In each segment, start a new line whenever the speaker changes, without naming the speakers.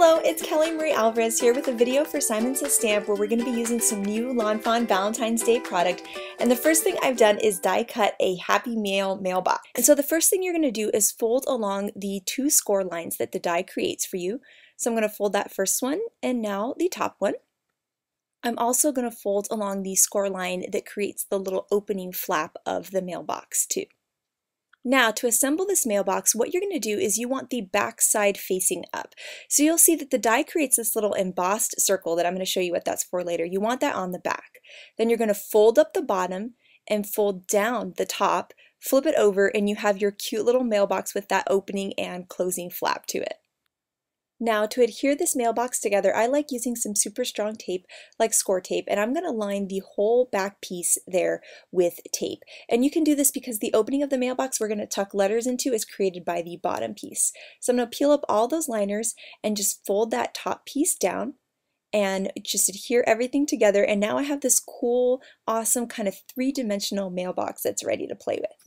Hello, it's Kelly Marie Alvarez here with a video for Simon Says Stamp where we're going to be using some new Lawn Fawn Valentine's Day product. And the first thing I've done is die cut a Happy Mail mailbox. And so the first thing you're going to do is fold along the two score lines that the die creates for you. So I'm going to fold that first one and now the top one. I'm also going to fold along the score line that creates the little opening flap of the mailbox too. Now to assemble this mailbox, what you're going to do is you want the back side facing up. So you'll see that the die creates this little embossed circle that I'm going to show you what that's for later. You want that on the back. Then you're going to fold up the bottom and fold down the top, flip it over, and you have your cute little mailbox with that opening and closing flap to it. Now to adhere this mailbox together, I like using some super strong tape like Scor-Tape and I'm going to line the whole back piece there with tape. And you can do this because the opening of the mailbox we're going to tuck letters into is created by the bottom piece. So I'm going to peel up all those liners and just fold that top piece down and just adhere everything together and now I have this cool, awesome kind of three-dimensional mailbox that's ready to play with.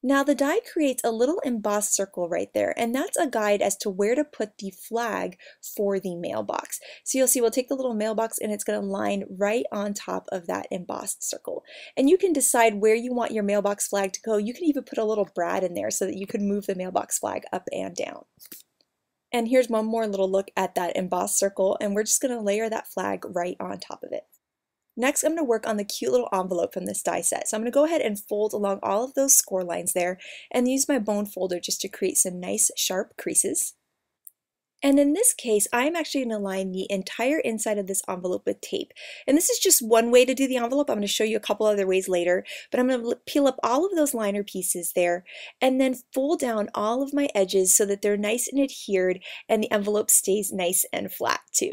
Now the die creates a little embossed circle right there, and that's a guide as to where to put the flag for the mailbox. So you'll see we'll take the little mailbox and it's going to line right on top of that embossed circle. And you can decide where you want your mailbox flag to go. You can even put a little brad in there so that you can move the mailbox flag up and down. And here's one more little look at that embossed circle, and we're just going to layer that flag right on top of it. Next, I'm going to work on the cute little envelope from this die set. So I'm going to go ahead and fold along all of those score lines there and use my bone folder just to create some nice sharp creases. And in this case, I'm actually going to line the entire inside of this envelope with tape. And this is just one way to do the envelope. I'm going to show you a couple other ways later, but I'm going to peel up all of those liner pieces there and then fold down all of my edges so that they're nice and adhered and the envelope stays nice and flat too.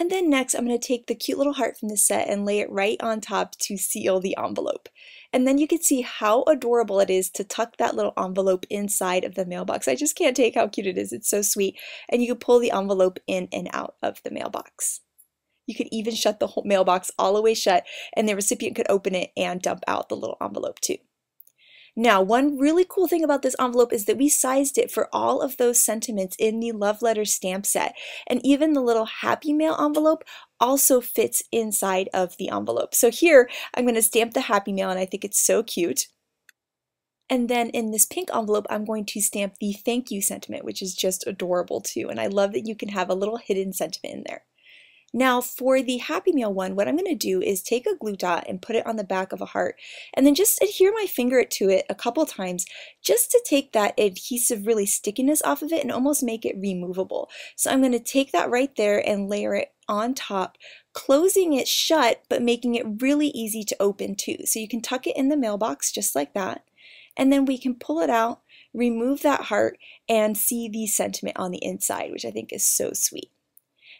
And then next, I'm going to take the cute little heart from the set and lay it right on top to seal the envelope. And then you can see how adorable it is to tuck that little envelope inside of the mailbox. I just can't take how cute it is. It's so sweet. And you can pull the envelope in and out of the mailbox. You could even shut the whole mailbox all the way shut and the recipient could open it and dump out the little envelope too. Now, one really cool thing about this envelope is that we sized it for all of those sentiments in the love letter stamp set. And even the little happy mail envelope also fits inside of the envelope. So here, I'm going to stamp the happy mail and I think it's so cute. And then in this pink envelope, I'm going to stamp the thank you sentiment, which is just adorable too. And I love that you can have a little hidden sentiment in there. Now for the Happy Mail one, what I'm going to do is take a glue dot and put it on the back of a heart and then just adhere my finger to it a couple times just to take that adhesive really stickiness off of it and almost make it removable. So I'm going to take that right there and layer it on top closing it shut but making it really easy to open too. So you can tuck it in the mailbox just like that and then we can pull it out, remove that heart, and see the sentiment on the inside, which I think is so sweet.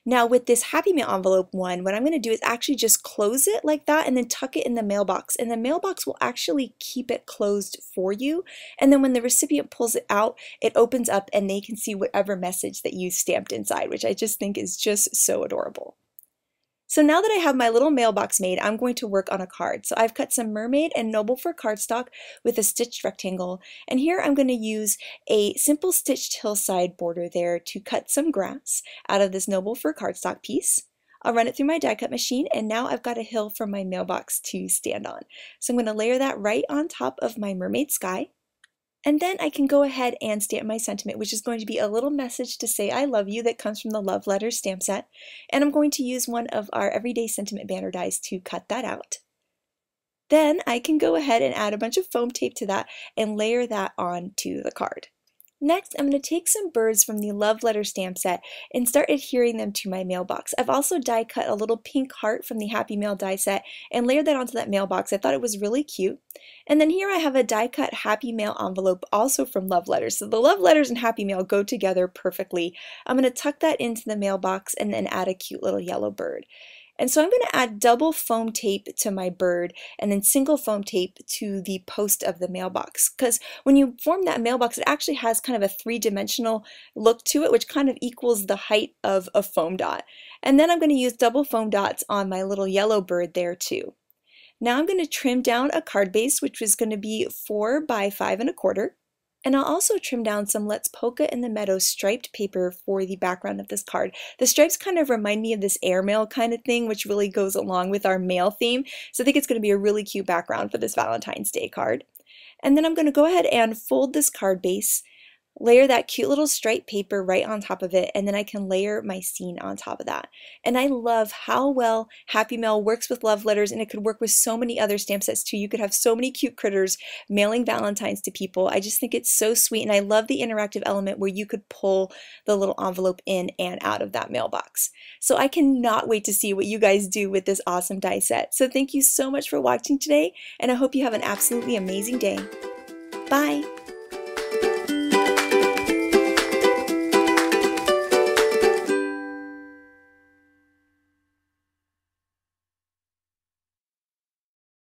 Now with this Happy Mail envelope one, what I'm going to do is actually just close it like that and then tuck it in the mailbox. And the mailbox will actually keep it closed for you. And then when the recipient pulls it out, it opens up and they can see whatever message that you stamped inside, which I just think is just so adorable. So now that I have my little mailbox made, I'm going to work on a card. So I've cut some Mermaid and Noble Fir cardstock with a stitched rectangle. And here I'm going to use a simple stitched hillside border there to cut some grass out of this Noble Fir cardstock piece. I'll run it through my die cut machine and now I've got a hill for my mailbox to stand on. So I'm going to layer that right on top of my mermaid sky. And then I can go ahead and stamp my sentiment, which is going to be a little message to say I love you that comes from the Love Letters stamp set. And I'm going to use one of our Everyday Sentiment banner dies to cut that out. Then I can go ahead and add a bunch of foam tape to that and layer that onto the card. Next, I'm going to take some birds from the Love Letter stamp set and start adhering them to my mailbox. I've also die cut a little pink heart from the Happy Mail die set and layered that onto that mailbox. I thought it was really cute. And then here I have a die cut Happy Mail envelope also from Love Letters. So the Love Letters and Happy Mail go together perfectly. I'm going to tuck that into the mailbox and then add a cute little yellow bird. And so I'm going to add double foam tape to my bird and then single foam tape to the post of the mailbox. Because when you form that mailbox, it actually has kind of a three-dimensional look to it, which kind of equals the height of a foam dot. And then I'm going to use double foam dots on my little yellow bird there too. Now I'm going to trim down a card base, which is going to be four by five and a quarter. And I'll also trim down some Let's Polka in the Meadow striped paper for the background of this card. The stripes kind of remind me of this airmail kind of thing, which really goes along with our mail theme. So I think it's going to be a really cute background for this Valentine's Day card. And then I'm going to go ahead and fold this card base layer that cute little striped paper right on top of it, and then I can layer my scene on top of that. And I love how well Happy Mail works with love letters, and it could work with so many other stamp sets too. You could have so many cute critters mailing Valentines to people. I just think it's so sweet, and I love the interactive element where you could pull the little envelope in and out of that mailbox. So I cannot wait to see what you guys do with this awesome die set. So thank you so much for watching today, and I hope you have an absolutely amazing day. Bye!